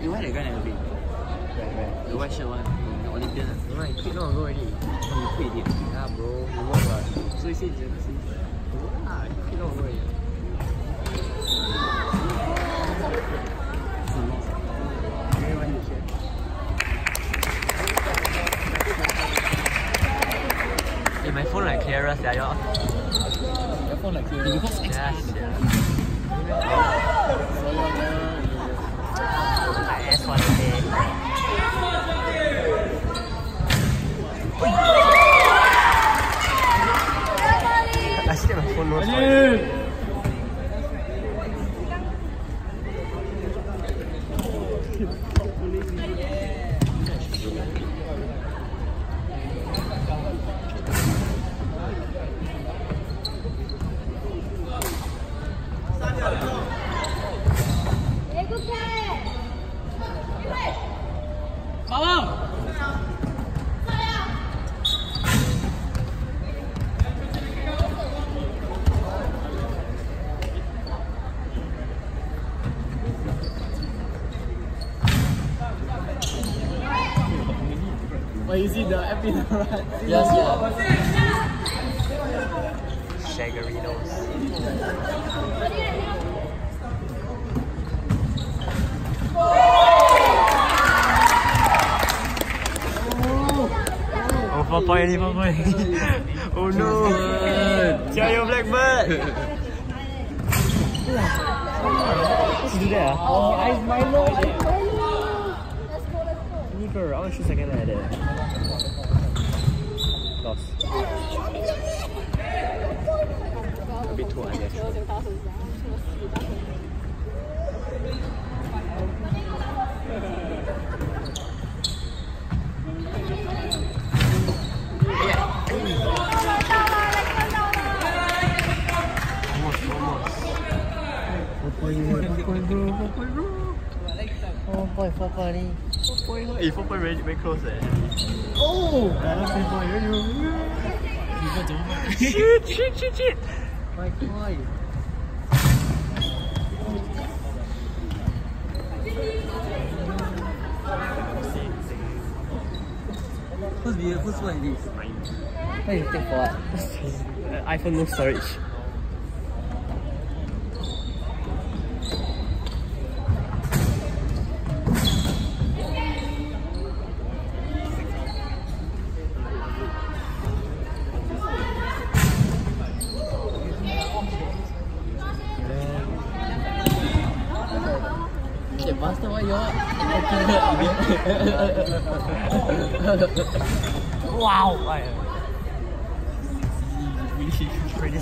You why that guy never play? Where, where? The white shirt one. The Olympian. No, I quit long ago already. Oh, you quit it. Yeah, bro. You work what? So you say jealousy. Ah, I quit long ago already. Everyone is here. Hey, my phone like clearer, sia, y'all. Your phone like clear. Because yeah, sia. My ass one day. I still my phone no spoil. But you see the the right? Yes, yeah. Shaggerinos. Oh, four point, four point. oh no. Jayo Blackbird. What's do that? ah? Oh, Ice Milo, Ice Milo. Nigger, I want to shoot second like that. Lost. A four point. 4.4 four point. very, very close eh Oh I love point, you You Shit shit shit shit My boy Who's? Who's one is this? Mine. Take for uh, iPhone no storage. Wow! Pretty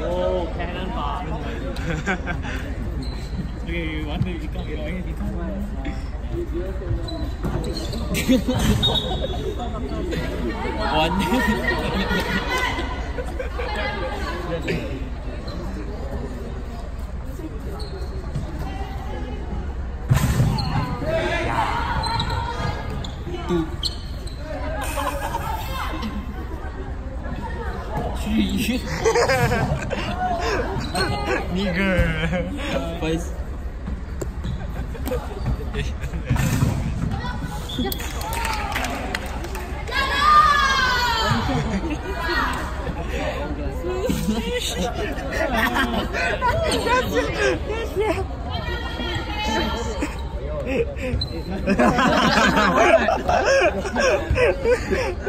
oh, cannon bomb. okay, you want to become you know, become one. 你个，boys。加油！谢谢，谢谢。哈哈哈哈哈！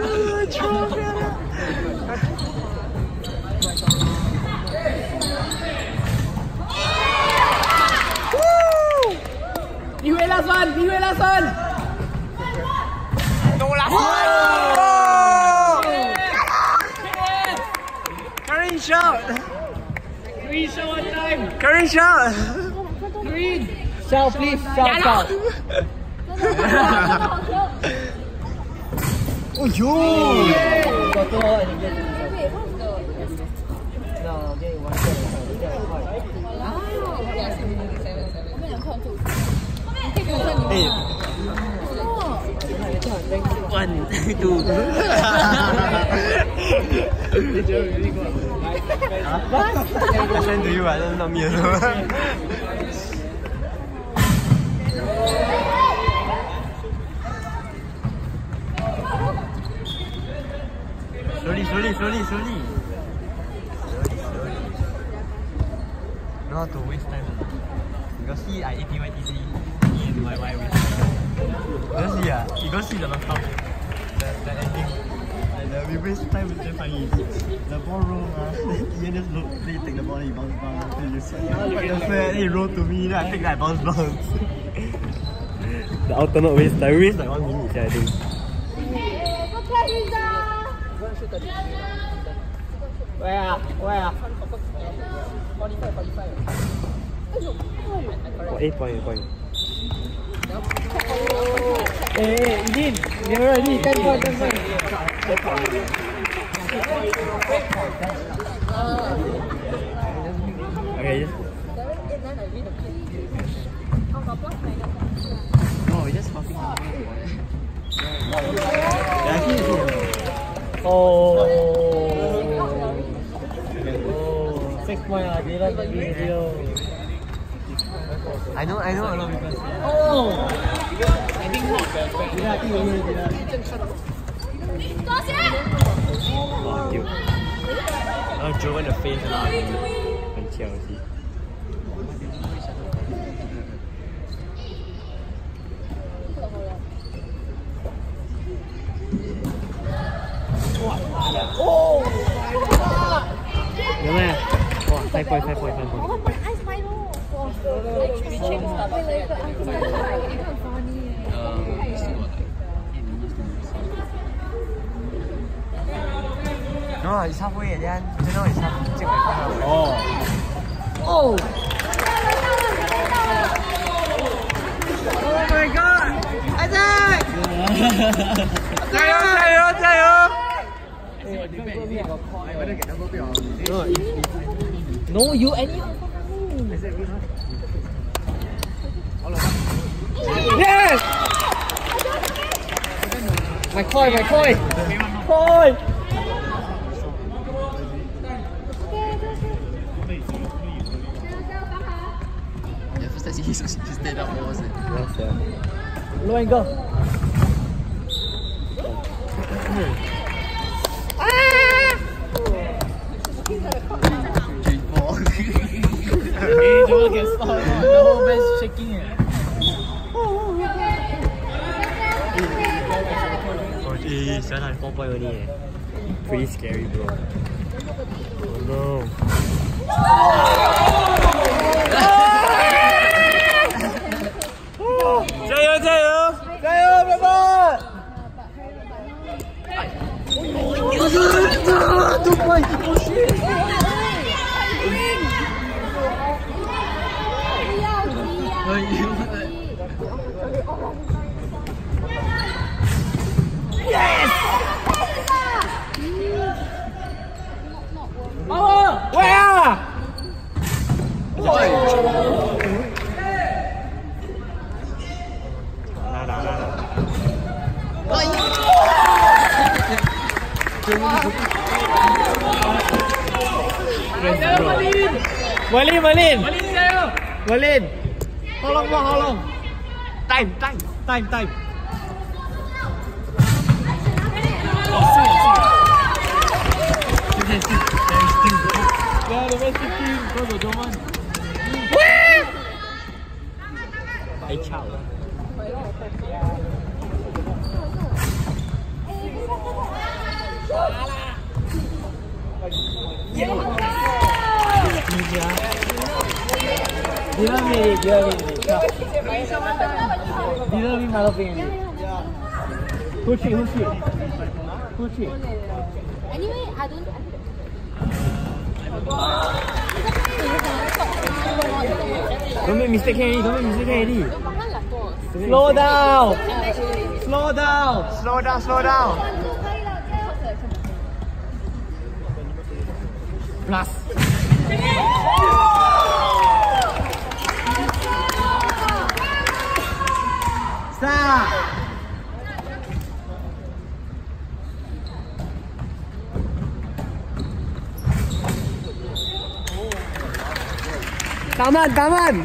哈哈哈哈哈！Aisyah. Green. Sell please. sal, ya, sal. Oh yo. Satu. One, two. I to you, I don't not me also. slowly, slowly, slowly, slowly. Slowly, slowly. Not to waste time. You got see I APYTC, me and my wife waste time. You got see ah? You got see the last the, the ending. Like the, we waste time with them funny. The ball roll ah, then Ian just look, then you take the ball, then you bounce bounce, then you see. Then after he roll to me, then I take that bounce bounce. the alternate waste time, we waste like one minute I think. Where? Where? Oh, 8 point, 8 point. Hey, Idin, ready. 10 point, 10 point. Okay, just. No, we just it's Oh. Oh. 6 point Dylan lagi zero. I know, I know a lot of people say. Oh. I think not bad. Dylan, I think you will, Dylan. Wow, cute. Oh, Joe in the face lah. 很巧气。有咩？哇，five point five point five point。 nó là sao quê vậy anh chứ nó là sao chứ ồ ồ Oh oh. Oh my god! Isaac! Chạy không? Chạy không? Chạy? No, you and you. Yes! My coin, my he stand up for angle. Three, four. Hey, no one can stop. The whole bench shaking. 想想 four point only. eh. Pretty scary, bro. friends bro. Walin, Walin. Walin sa'yo. Walin. Holong mo, holong. Time, time. Time, time. Ay, chao. It. Dylan made Milo ping it. Who cheat, who cheat? Who cheat? Anyway, I don't. Don't make mistake. Don't make mistake already. Don't makan lah, bos. Slow down. Slow down slow down slow down 关打完，打完。我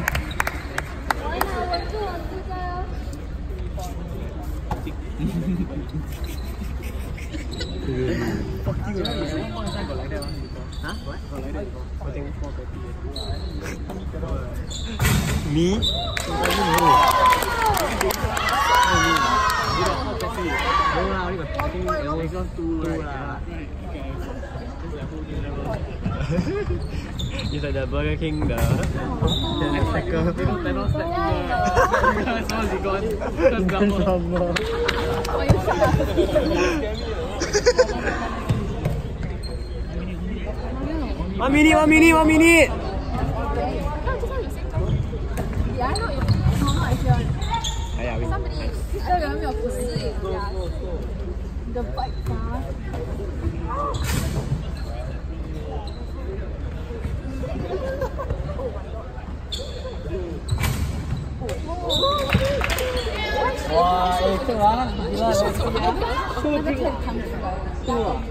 我我我我我。Amazon tu lah. Ini ada Burger King dah. Dan nak cycle. Tapi nak cycle. Sama sih kan. Sama. One minute, one minute, one minute. Yeah, I know. No, not if you're. Somebody. Go, go, go. The bike. 啊。 Wah, eh, tu ah. Gila, 那个可以弹出来。